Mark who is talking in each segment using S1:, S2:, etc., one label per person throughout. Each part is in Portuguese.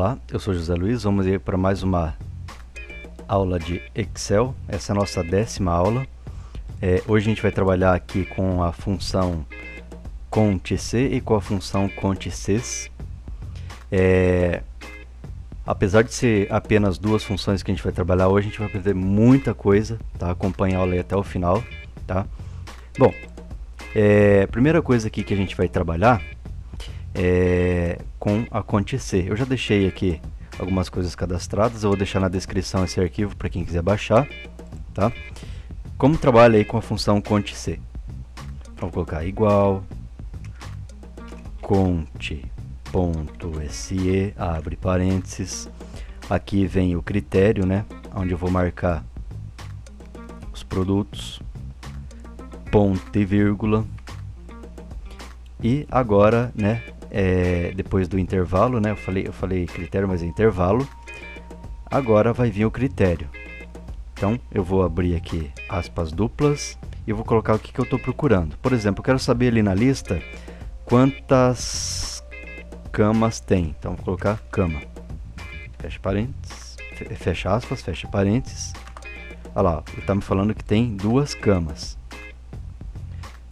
S1: Olá, eu sou José Luiz, vamos ir para mais uma aula de Excel. Essa é a nossa décima aula. É, hoje a gente vai trabalhar aqui com a função contc e com a função contcs. É, apesar de ser apenas duas funções que a gente vai trabalhar hoje, a gente vai aprender muita coisa, tá? Acompanhe a aula aí até o final, tá? Bom, é, primeira coisa aqui que a gente vai trabalhar é com a Conte-C. Eu já deixei aqui algumas coisas cadastradas, eu vou deixar na descrição esse arquivo para quem quiser baixar, tá? Como trabalha aí com a função Conte-C? Vamos colocar igual conte.se, abre parênteses, aqui vem o critério, né, onde eu vou marcar os produtos, ponto e vírgula, e agora, né, é, depois do intervalo, né? Eu falei, eu falei critério, mas é intervalo. Agora vai vir o critério. Então eu vou abrir aqui aspas duplas e vou colocar o que, que eu estou procurando. Por exemplo, eu quero saber ali na lista quantas camas tem. Então vou colocar cama. Fecha parênteses, fecha aspas, fecha parênteses. Olha lá, ele está me falando que tem duas camas.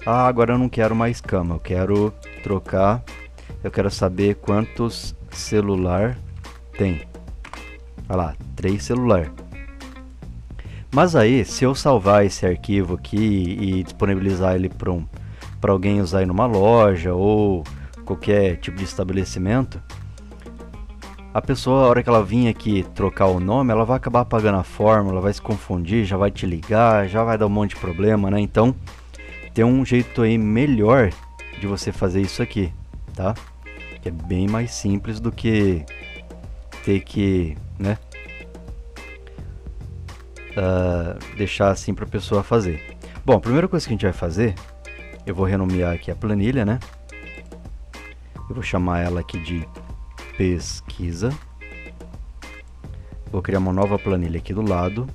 S1: Ah, agora eu não quero mais cama, eu quero trocar eu quero saber quantos celular tem. Olha lá, três celular. Mas aí, se eu salvar esse arquivo aqui e disponibilizar ele para um, alguém usar aí numa loja ou qualquer tipo de estabelecimento, a pessoa, a hora que ela vir aqui trocar o nome, ela vai acabar apagando a fórmula, vai se confundir, já vai te ligar, já vai dar um monte de problema, né? Então, tem um jeito aí melhor de você fazer isso aqui tá? Que é bem mais simples do que ter que, né? Uh, deixar assim para a pessoa fazer. Bom, a primeira coisa que a gente vai fazer, eu vou renomear aqui a planilha, né? Eu vou chamar ela aqui de pesquisa. Vou criar uma nova planilha aqui do lado,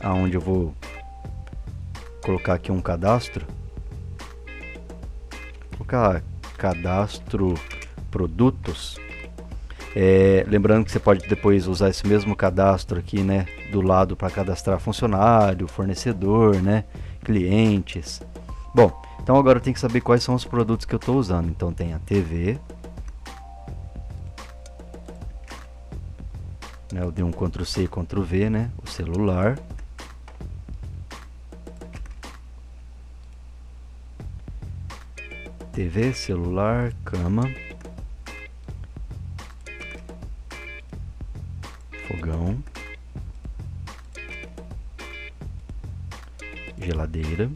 S1: aonde eu vou colocar aqui um cadastro. Vou colocar cadastro produtos. É, lembrando que você pode depois usar esse mesmo cadastro aqui, né, do lado para cadastrar funcionário, fornecedor, né, clientes. Bom, então agora eu tenho que saber quais são os produtos que eu estou usando. Então tem a TV, né, eu dei um Ctrl C e Ctrl V, né, o celular. TV, celular, cama, fogão, geladeira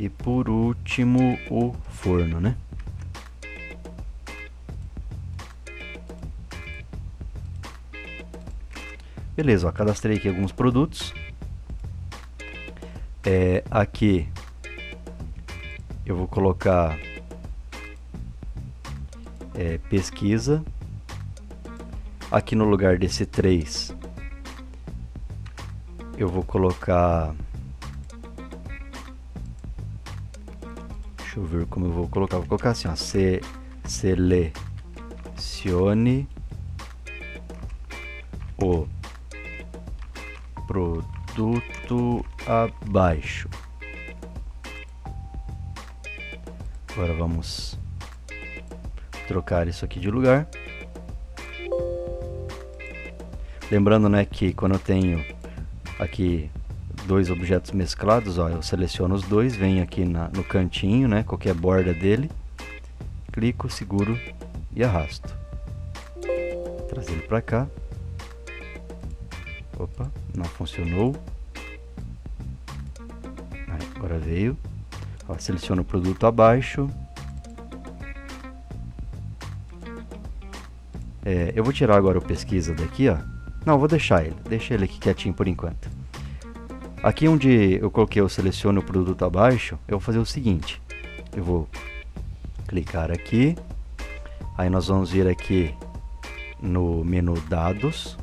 S1: e por último o forno, né? Beleza, ó, cadastrei aqui alguns produtos. É, aqui eu vou colocar é, pesquisa. Aqui no lugar desse 3 eu vou colocar. Deixa eu ver como eu vou colocar. Vou colocar assim, ó. Se, selecione o produto abaixo. Agora vamos trocar isso aqui de lugar. Lembrando, né, que quando eu tenho aqui dois objetos mesclados, ó, eu seleciono os dois, venho aqui na, no cantinho, né, qualquer borda dele, clico, seguro e arrasto. Trazer ele para cá. Opa, não funcionou. Agora veio. Ó, seleciona o produto abaixo. É, eu vou tirar agora o pesquisa daqui, ó. Não, vou deixar ele. Deixa ele aqui quietinho por enquanto. Aqui onde eu coloquei eu seleciono o produto abaixo, eu vou fazer o seguinte. Eu vou clicar aqui. Aí nós vamos vir aqui no menu dados.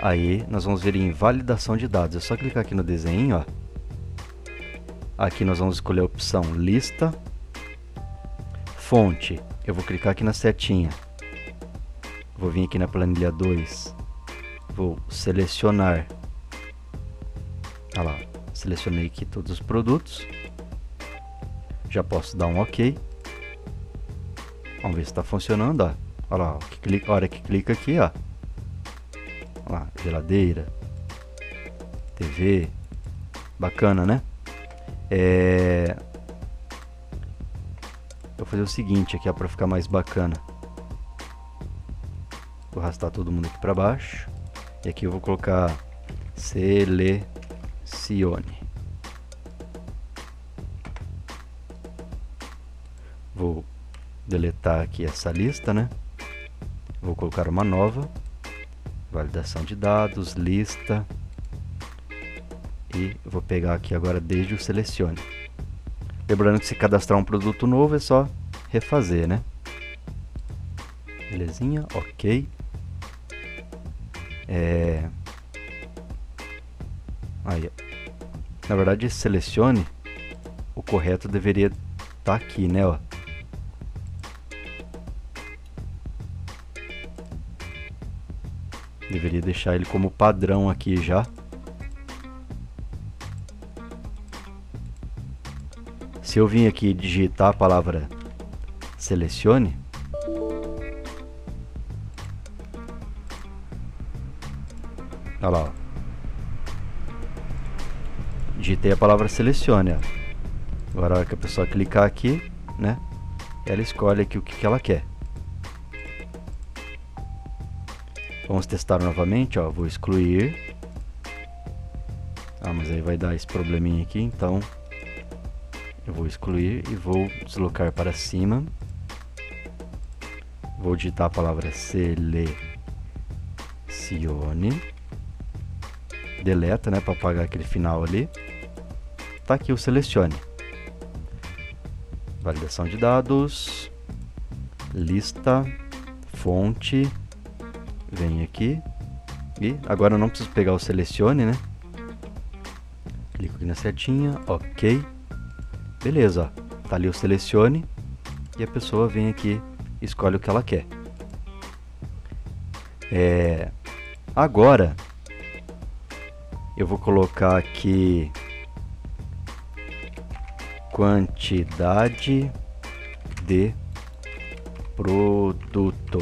S1: Aí nós vamos ver em validação de dados. É só clicar aqui no desenho, ó. Aqui nós vamos escolher a opção lista. Fonte, eu vou clicar aqui na setinha. Vou vir aqui na planilha 2. Vou selecionar. Olha lá, selecionei aqui todos os produtos. Já posso dar um OK. Vamos ver se está funcionando, ó. Olha lá, que clica, a hora que clica aqui, ó. Olha lá, geladeira, TV, bacana, né? É... Eu vou fazer o seguinte aqui, para ficar mais bacana. Vou arrastar todo mundo aqui para baixo. E aqui eu vou colocar selecione. Vou deletar aqui essa lista, né? Vou colocar uma nova. Validação de dados, lista. E vou pegar aqui agora desde o selecione. Lembrando que se cadastrar um produto novo é só refazer, né? Belezinha, ok. É... Aí, na verdade, selecione, o correto deveria estar tá aqui, né? Ó. Deveria deixar ele como padrão aqui já. Se eu vim aqui digitar a palavra selecione, olha lá, ó. digitei a palavra selecione, ó. agora a hora que a pessoa clicar aqui, né, ela escolhe aqui o que, que ela quer. Vamos testar novamente, ó, vou excluir. Ah, mas aí vai dar esse probleminha aqui, então eu vou excluir e vou deslocar para cima. Vou digitar a palavra selecione. Deleta, né, para apagar aquele final ali. Tá aqui o selecione. Validação de dados. Lista. Fonte. Vem aqui. E agora eu não preciso pegar o selecione, né? Clico aqui na setinha. Ok. Beleza, ó. Tá ali o selecione e a pessoa vem aqui escolhe o que ela quer. É, agora eu vou colocar aqui quantidade de produto.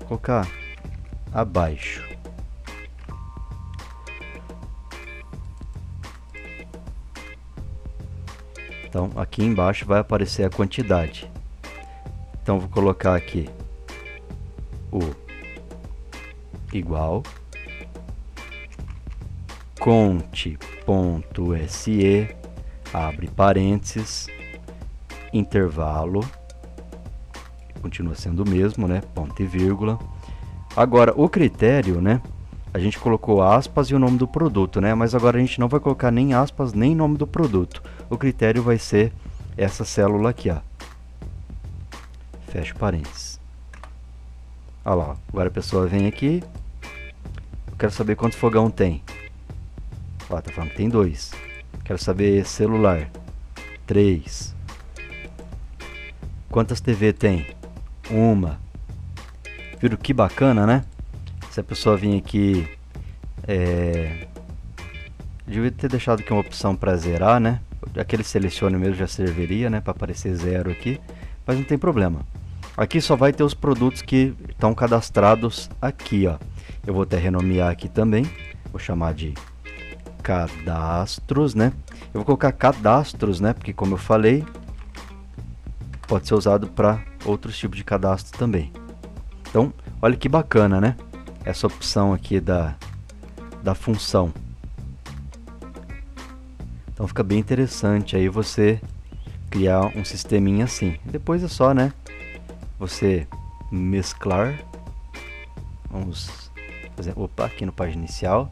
S1: Vou colocar abaixo. Então, aqui embaixo vai aparecer a quantidade. Então, vou colocar aqui o igual conte.se abre parênteses intervalo continua sendo o mesmo, né? Ponto e vírgula. Agora, o critério, né? A gente colocou aspas e o nome do produto, né? Mas agora a gente não vai colocar nem aspas nem nome do produto. O critério vai ser essa célula aqui, ó. Fecha parênteses. Olha lá, agora a pessoa vem aqui. Eu quero saber quantos fogão tem. Ó, tá falando que tem dois. Quero saber celular. Três. Quantas TV tem? Uma. Viram que bacana, né? Se a pessoa vir aqui... É... Devia ter deixado aqui uma opção para zerar, né? Aquele selecione mesmo já serviria, né? Para aparecer zero aqui. Mas não tem problema. Aqui só vai ter os produtos que estão cadastrados aqui, ó. Eu vou até renomear aqui também. Vou chamar de cadastros, né? Eu vou colocar cadastros, né? Porque como eu falei, pode ser usado para outros tipos de cadastro também. Então, olha que bacana, né? essa opção aqui da, da função. Então fica bem interessante aí você criar um sisteminha assim. Depois é só, né, você mesclar. Vamos fazer, opa, aqui no página inicial.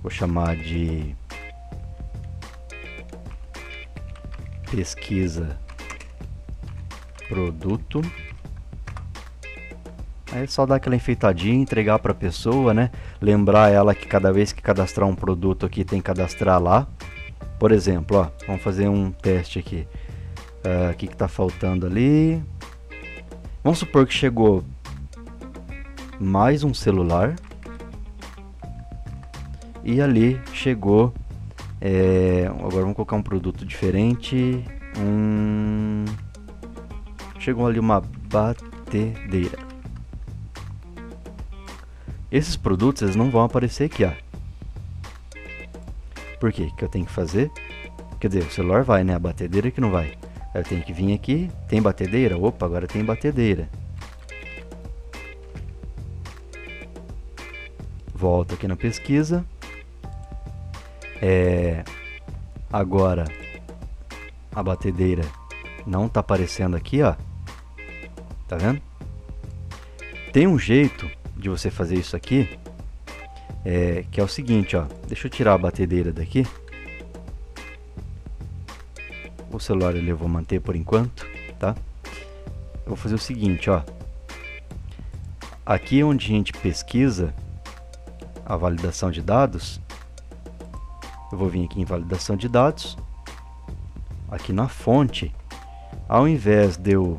S1: Vou chamar de pesquisa produto é só dar aquela enfeitadinha, entregar para a pessoa, né? Lembrar ela que cada vez que cadastrar um produto aqui tem que cadastrar lá. Por exemplo, ó, vamos fazer um teste aqui. Uh, o que está faltando ali? Vamos supor que chegou mais um celular. E ali chegou. É, agora vamos colocar um produto diferente. Um, chegou ali uma batedeira. Esses produtos eles não vão aparecer aqui, ó. Por quê? que eu tenho que fazer? Quer dizer, o celular vai, né? A batedeira que não vai. Eu tenho que vir aqui, tem batedeira? Opa, agora tem batedeira. Volto aqui na pesquisa. É, agora a batedeira não está aparecendo aqui, ó. Tá vendo? Tem um jeito de você fazer isso aqui, é, que é o seguinte, ó. Deixa eu tirar a batedeira daqui. O celular eu vou manter por enquanto, tá? Eu vou fazer o seguinte, ó. Aqui onde a gente pesquisa a validação de dados, eu vou vir aqui em validação de dados, aqui na fonte, ao invés de eu,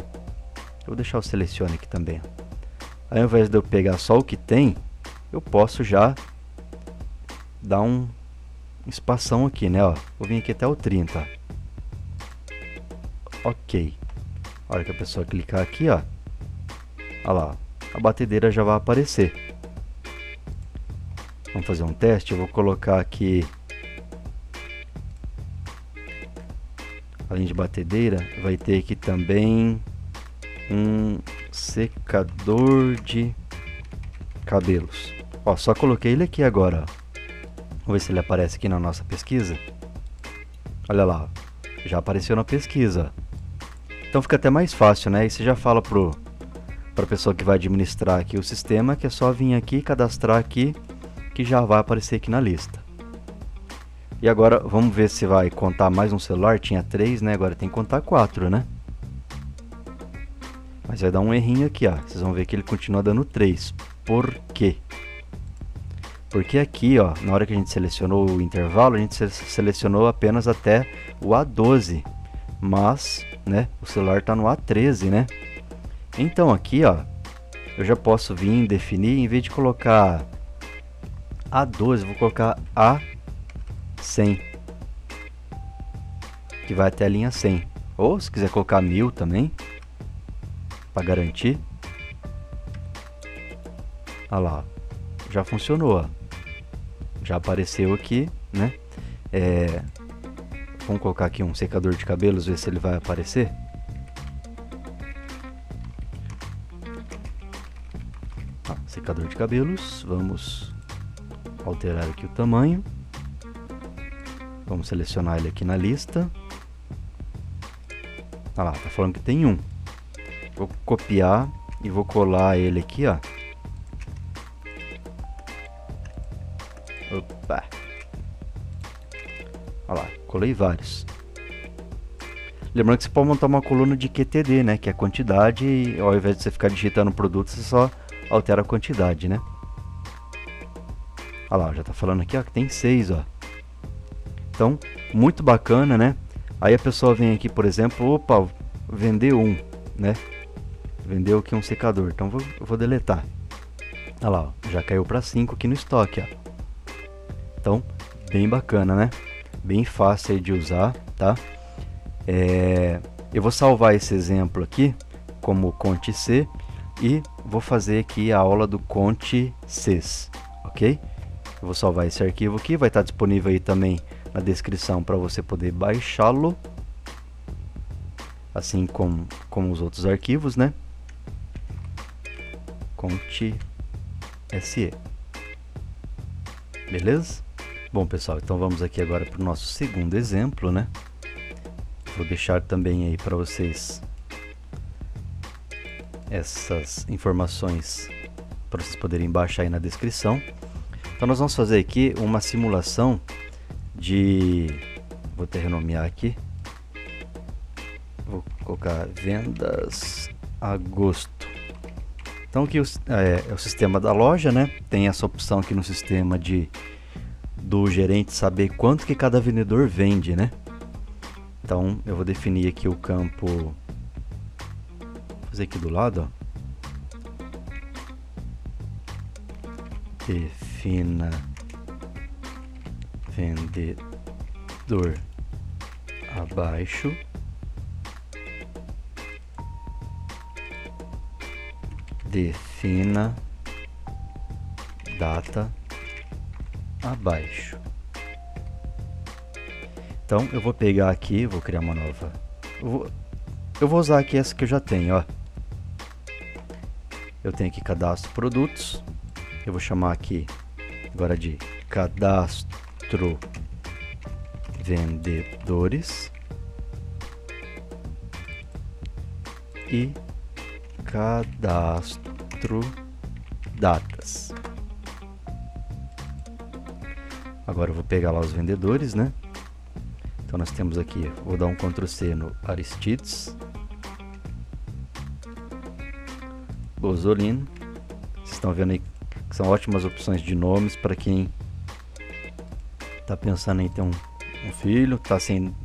S1: eu vou deixar o selecione aqui também, ao invés de eu pegar só o que tem, eu posso já dar um espação aqui, né, ó, vou vir aqui até o 30, ok, a hora que a pessoa clicar aqui, ó, olha lá, a batedeira já vai aparecer, vamos fazer um teste, eu vou colocar aqui além de batedeira, vai ter aqui também um secador de cabelos. Ó, só coloquei ele aqui agora. Vamos ver se ele aparece aqui na nossa pesquisa. Olha lá, já apareceu na pesquisa. Então fica até mais fácil, né? E você já fala pro para a pessoa que vai administrar aqui o sistema que é só vir aqui cadastrar aqui que já vai aparecer aqui na lista. E agora vamos ver se vai contar mais um celular. Tinha três, né? Agora tem que contar quatro, né? Mas vai dar um errinho aqui, ó. Vocês vão ver que ele continua dando 3. Por quê? Porque aqui, ó, na hora que a gente selecionou o intervalo, a gente selecionou apenas até o A12. Mas, né, o celular está no A13, né? Então aqui, ó, eu já posso vir definir, em vez de colocar A12, vou colocar A 100 que vai até a linha 100 ou se quiser colocar 1000 também para garantir? Olha lá já funcionou. Já apareceu aqui né? É, vamos colocar aqui um secador de cabelos ver se ele vai aparecer. Ah, secador de cabelos vamos alterar aqui o tamanho. Vamos selecionar ele aqui na lista. Olha lá, tá falando que tem um. Vou copiar e vou colar ele aqui, ó. Opa. Olha lá, colei vários. Lembrando que você pode montar uma coluna de QTD, né? Que é a quantidade e ao invés de você ficar digitando produto, você só altera a quantidade, né? Olha lá, já tá falando aqui, ó, que tem seis, ó. Então, muito bacana, né? Aí a pessoa vem aqui, por exemplo, opa, vendeu um, né? Vendeu aqui um secador, então vou, vou deletar. Olha lá, ó, já caiu para 5 aqui no estoque, ó. Então, bem bacana, né? Bem fácil de usar, tá? É, eu vou salvar esse exemplo aqui como Conte C e vou fazer aqui a aula do Conte Cs, ok? Eu vou salvar esse arquivo aqui, vai estar disponível aí também na descrição para você poder baixá-lo, assim como, como os outros arquivos, né? Conte SE. Beleza? Bom, pessoal, então vamos aqui agora para o nosso segundo exemplo, né? Vou deixar também aí para vocês essas informações para vocês poderem baixar aí na descrição. Então nós vamos fazer aqui uma simulação de vou ter renomear aqui vou colocar vendas agosto Então aqui é, é o sistema da loja, né? Tem essa opção aqui no sistema de do gerente saber quanto que cada vendedor vende, né? Então eu vou definir aqui o campo, vou fazer aqui do lado, ó. Defina vendedor abaixo defina data abaixo. Então eu vou pegar aqui, vou criar uma nova. Eu vou, eu vou usar aqui essa que eu já tenho, ó. Eu tenho aqui cadastro produtos. Eu vou chamar aqui agora de cadastro vendedores e cadastro datas. Agora eu vou pegar lá os vendedores, né? Então nós temos aqui, vou dar um Ctrl C no Aristides, Bozolino. Vocês estão vendo aí que são ótimas opções de nomes para quem está pensando em ter um, um filho, está sem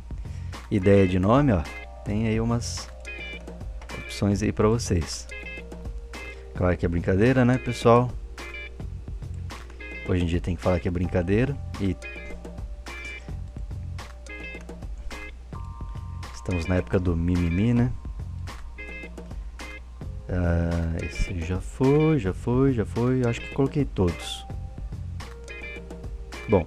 S1: ideia de nome, ó. Tem aí umas opções aí para vocês. Claro que é brincadeira, né, pessoal? Hoje em dia tem que falar que é brincadeira e estamos na época do mimimi, né? Ah, esse já foi, já foi, já foi. Acho que coloquei todos. Bom.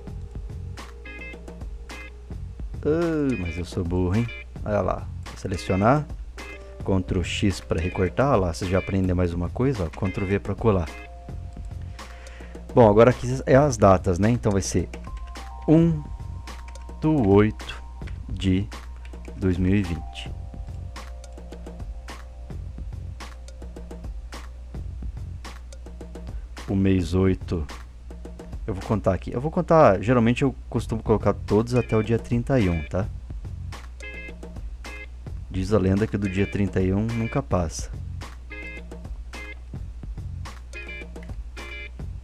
S1: Mas eu sou burro, hein? Olha lá. Vou selecionar. Ctrl X para recortar, lá você já aprendeu mais uma coisa, ó, Ctrl V para colar. Bom, agora aqui é as datas, né? Então vai ser 1 do 8 de 2020. O mês 8 eu vou contar aqui. Eu vou contar, geralmente eu costumo colocar todos até o dia 31, tá? Diz a lenda que do dia 31 nunca passa.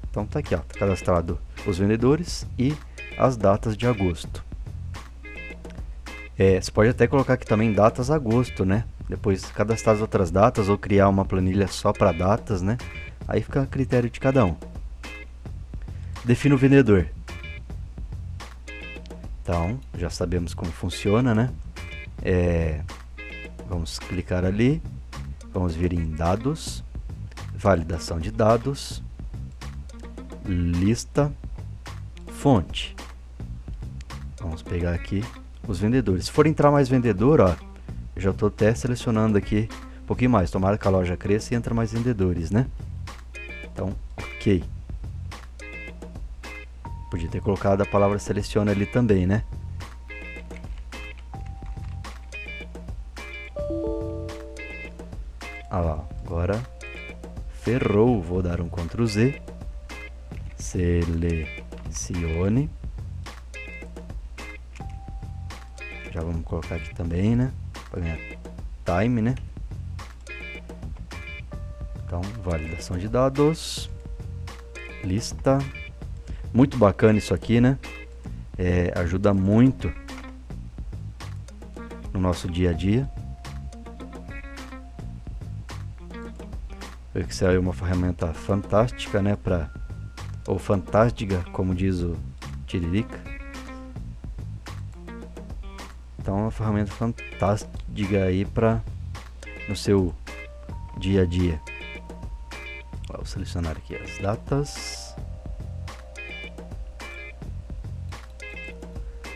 S1: Então tá aqui, ó, tá cadastrado os vendedores e as datas de agosto. É, você pode até colocar aqui também datas agosto, né? Depois cadastrar as outras datas ou criar uma planilha só para datas, né? Aí fica a critério de cada um. Defina o vendedor. Então, já sabemos como funciona, né? É, Vamos clicar ali, vamos vir em dados, validação de dados, lista, fonte. Vamos pegar aqui os vendedores. Se for entrar mais vendedor, ó, eu já estou até selecionando aqui um pouquinho mais. Tomara que a loja cresça e entra mais vendedores, né? Então, ok. Podia ter colocado a palavra seleciona ali também, né? Ferrou. Vou dar um Ctrl Z. Selecione. Já vamos colocar aqui também, né? Para ganhar time, né? Então, validação de dados. Lista. Muito bacana isso aqui, né? É, ajuda muito no nosso dia a dia. O Excel é uma ferramenta fantástica, né, para ou fantástica, como diz o Tiririca. Então é uma ferramenta fantástica aí para no seu dia a dia. Vou selecionar aqui as datas.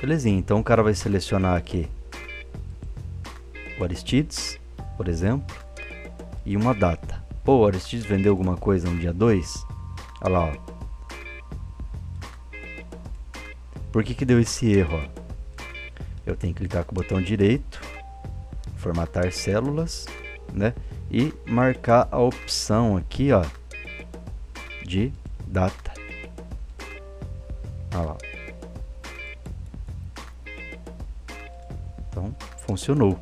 S1: Belezinha, então o cara vai selecionar aqui o Aristides, por exemplo, e uma data. Pô, Aristides vendeu alguma coisa no dia 2? Olha lá, ó. Por que que deu esse erro, ó? Eu tenho que clicar com o botão direito, formatar células, né? E marcar a opção aqui, ó, de data. Olha lá. Então, funcionou.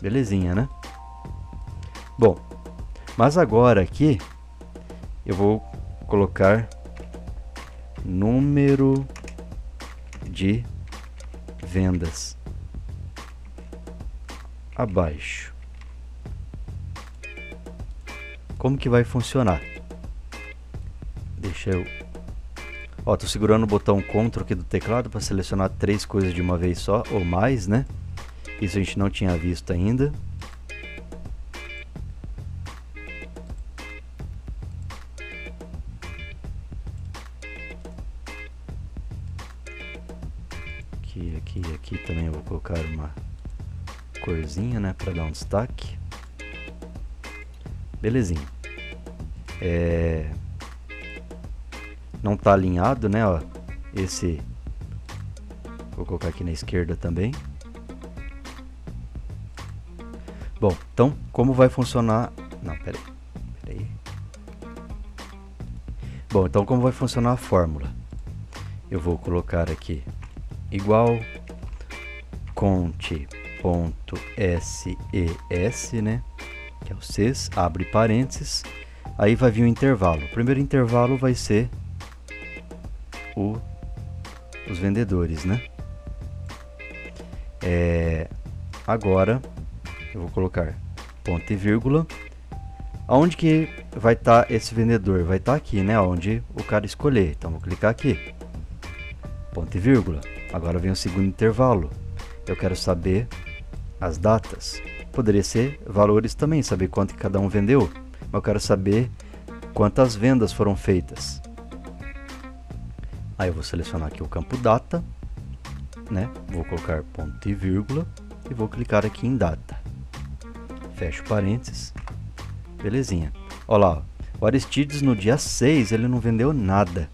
S1: Belezinha, né? Bom, Mas agora aqui eu vou colocar número de vendas abaixo. Como que vai funcionar? Deixa eu... Ó, tô segurando o botão CTRL aqui do teclado para selecionar três coisas de uma vez só, ou mais, né? Isso a gente não tinha visto ainda. Aqui, aqui, aqui também vou colocar uma corzinha, né, para dar um destaque. Belezinha. É... Não tá alinhado, né, ó. Esse... Vou colocar aqui na esquerda também. Bom, então, como vai funcionar... Não, peraí. peraí. Bom, então como vai funcionar a fórmula? Eu vou colocar aqui igual conte ponto SES, né? Que é o CES, abre parênteses. Aí vai vir o intervalo. O primeiro intervalo vai ser o, os vendedores, né? É, agora eu vou colocar ponto e vírgula. Aonde que vai estar tá esse vendedor? Vai estar tá aqui, né? Onde o cara escolher. Então vou clicar aqui. Ponto e vírgula. Agora vem o segundo intervalo. Eu quero saber as datas. Poderia ser valores também, saber quanto que cada um vendeu. Mas eu quero saber quantas vendas foram feitas. Aí eu vou selecionar aqui o campo data, né? Vou colocar ponto e vírgula e vou clicar aqui em data. Fecho parênteses. Belezinha. Olha lá, o Aristides no dia 6 ele não vendeu nada.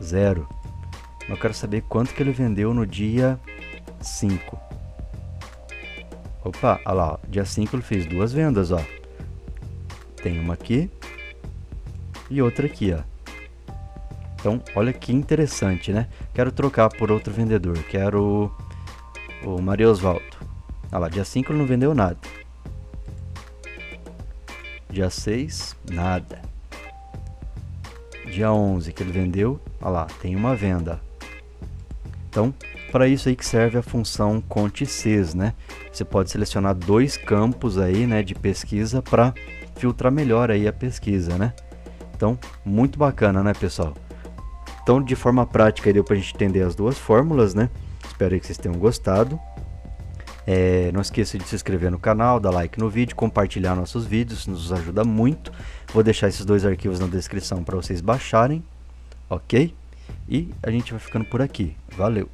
S1: Zero. Eu quero saber quanto que ele vendeu no dia 5. Opa, olha lá, dia 5 ele fez duas vendas, ó. Tem uma aqui e outra aqui, ó. Então, olha que interessante, né? Quero trocar por outro vendedor, quero o Maria Osvaldo. Olha lá, dia 5 ele não vendeu nada. Dia 6, nada. Dia 11 que ele vendeu, olha lá, tem uma venda. Então, para isso aí que serve a função CONTE-CES, né? Você pode selecionar dois campos aí, né, de pesquisa para filtrar melhor aí a pesquisa, né? Então, muito bacana, né, pessoal? Então, de forma prática, deu para a gente entender as duas fórmulas, né? Espero que vocês tenham gostado. É, não esqueça de se inscrever no canal, dar like no vídeo, compartilhar nossos vídeos, nos ajuda muito. Vou deixar esses dois arquivos na descrição para vocês baixarem, ok? E a gente vai ficando por aqui. Valeu!